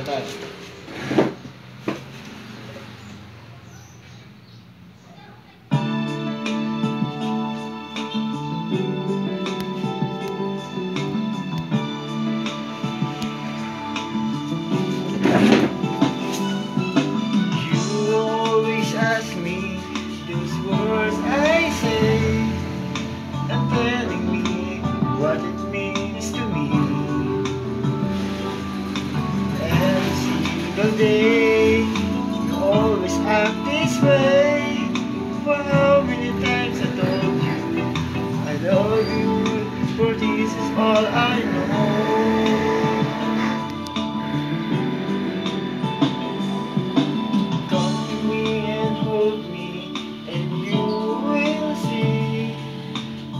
Verdade. single day. You always act this way. For how many times I told you I love you, for this is all I know. Come to me and hold me, and you will see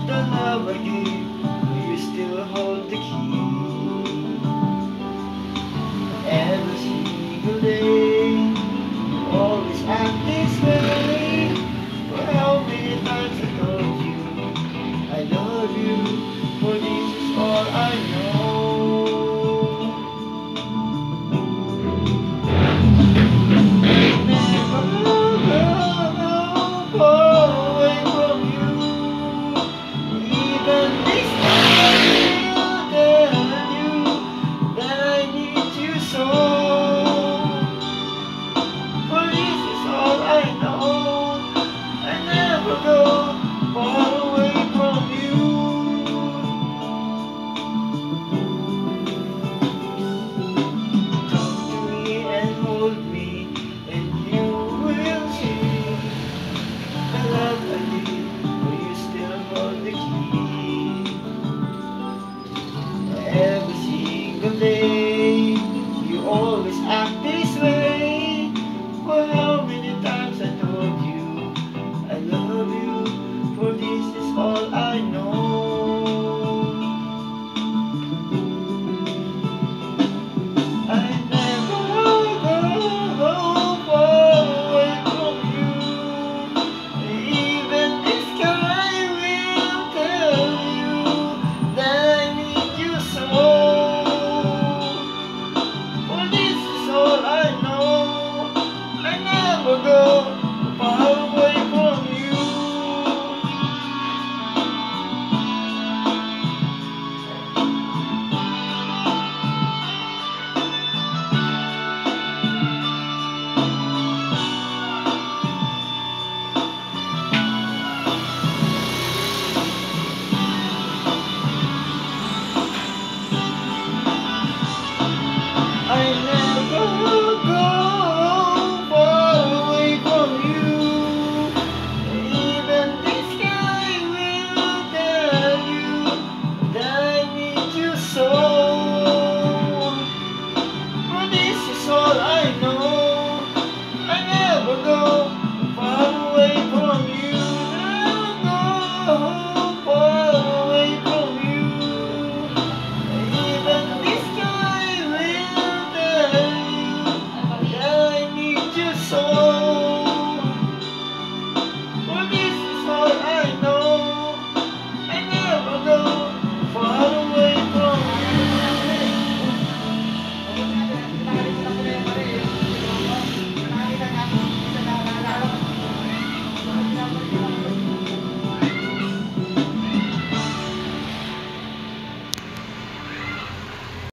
the love I give. I know